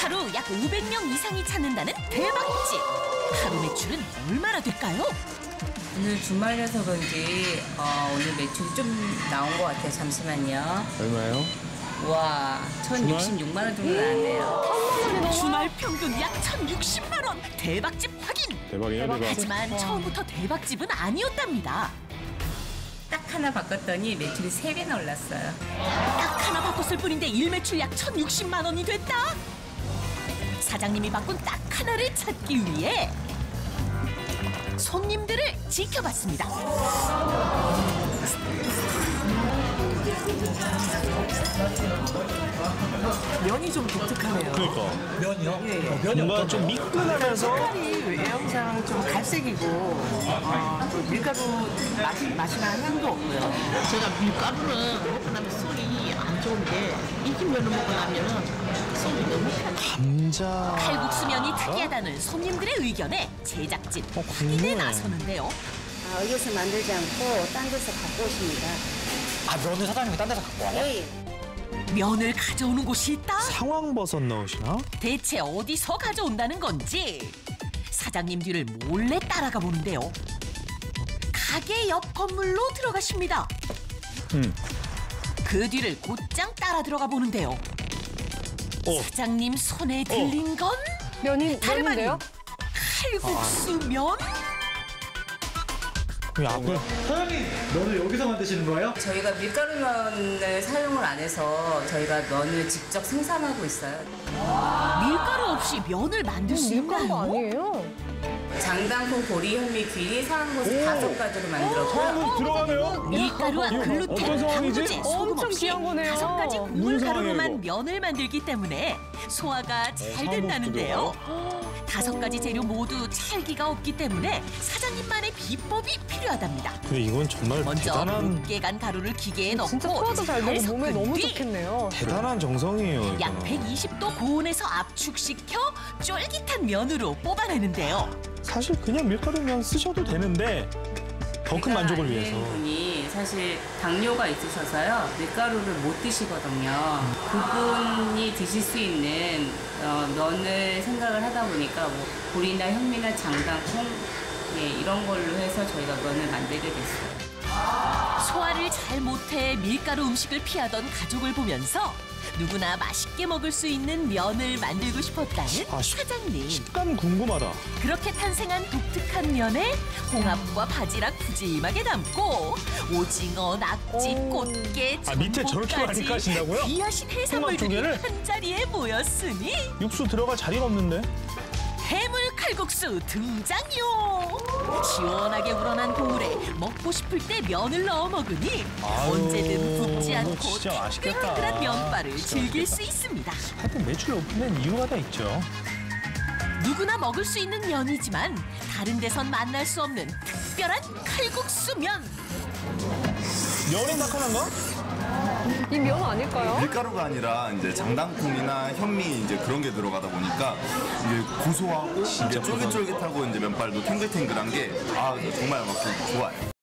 하루 약 500명 이상이 찾는다는 대박집. 하루 매출은 얼마나 될까요? 오늘 주말이라서 그런지 어, 오늘 매출이 좀 나온 것 같아요. 잠시만요. 얼마예요? 와, 1,066만 원 정도 나왔네요. 주말 평균 약 1,060만 원. 대박집 확인. 대박이야 대박. 하지만 처음부터 대박집은 아니었답니다. 딱 하나 바꿨더니 매출이 세배나 올랐어요. 딱 하나 바꿨을 뿐인데 일 매출 약 1,060만 원이 됐다. 사장님이 바꾼 딱 하나를 찾기 위해 손님들을 지켜봤습니다. 면이 좀 독특하네요. 그러니까 면이요? 예, 예. 어, 면이 뭔가 어떤 좀 미끈하면서 색깔이 외형상 좀 갈색이고 어, 또 밀가루 맛, 맛이나 향도 없고요. 제가 밀가루는 먹고 나면 속이 안 좋은데 이집 면을 먹고 나면은 속이 너무 편해. 감자. 칼국수면이 특이하다는 손님들의 의견에 제작진 확인에 나서는데요. 아, 여기서 만들지 않고 딴 데서 갖고 오십니다. 아 면을 사장님이 딴 데서 갖고 와요? 예, 면을 가져오는 곳이 있다? 상황버섯 넣으시나? 대체 어디서 가져온다는 건지 사장님 뒤를 몰래 따라가 보는데요. 가게 옆 건물로 들어가십니다. 음. 그 뒤를 곧장 따라 들어가 보는데요. 어. 사장님 손에 들린 건 면이 다름 아닌 면인데요? 칼국수 면? 그 앞을 면을 여기서 만드시는 거예요? 저희가 밀가루 면을 사용을 안 해서 저희가 면을 직접 생산하고 있어요. 밀가루 없이 면을 만들 수 밀가루 있나요? 아니에요? 장당콩, 보리, 현미, 귀리, 상황버섯 다섯 가지로 만들었고요. 처음으로 들어가네요. 밀가루와 이거 글루텐, 어떤 상황이지? 방부제, 소금 엄청 없이 귀한 거네요. 다섯 가지 무슨 국물 상황이에요, 가루로만 이거? 면을 만들기 때문에 소화가 잘 된다는데요. 다섯 가지 재료 모두 찰기가 없기 때문에 사장님만의 비법이 필요하답니다. 근데 이건 정말 먼저 대단한 묵게 간 가루를 기계에 넣고 소화도 잘 되고 몸에 섞은 너무 뒤 좋겠네요. 대단한 정성이에요. 약 이거는. 120도 고온에서 압축시켜 쫄깃한 면으로 뽑아내는데요. 사실 그냥 밀가루면 쓰셔도 되는데 더 큰 만족을 위해서. 분이 사실 당뇨가 있으셔서요 밀가루를 못 드시거든요. 그분이 드실 수 있는 어, 면을 생각을 하다 보니까 뭐 보리나 현미나 장당콩 예, 이런 걸로 해서 저희가 면을 만들게 됐어요. 소화를 잘 못해 밀가루 음식을 피하던 가족을 보면서 누구나 맛있게 먹을 수 있는 면을 만들고 싶었다는 아, 시- 사장님. 식감 궁금하다. 그렇게 탄생한 독특한 면에 홍합과 바지락 푸짐하게 담고 오징어, 낙지, 오. 꽃게, 아, 밑에 저렇게 많이 까신다고요? 귀하신 해산물들이 한 자리에 모였으니 육수 들어갈 자리가 없는데. 해물 칼국수 등장요. 시원하게 우러난 국물에 먹고 싶을 때 면을 넣어 먹으니 아유, 언제든 붓지 않고 진짜 맛있겠다. 뜨끈뜨끈한 면발을 진짜 즐길 맛있겠다. 수 있습니다. 하여튼 매출 높이는 이유가 다 있죠. 누구나 먹을 수 있는 면이지만 다른 데선 만날 수 없는 특별한 칼국수 면. 면이 딱하난가? 이 면 아닐까요? 밀가루가 아니라 이제 장당콩이나 현미 이제 그런 게 들어가다 보니까 이게 고소하고 이제 쫄깃쫄깃하고 이제 면발도 탱글탱글한 게 아 정말 막 좋아요.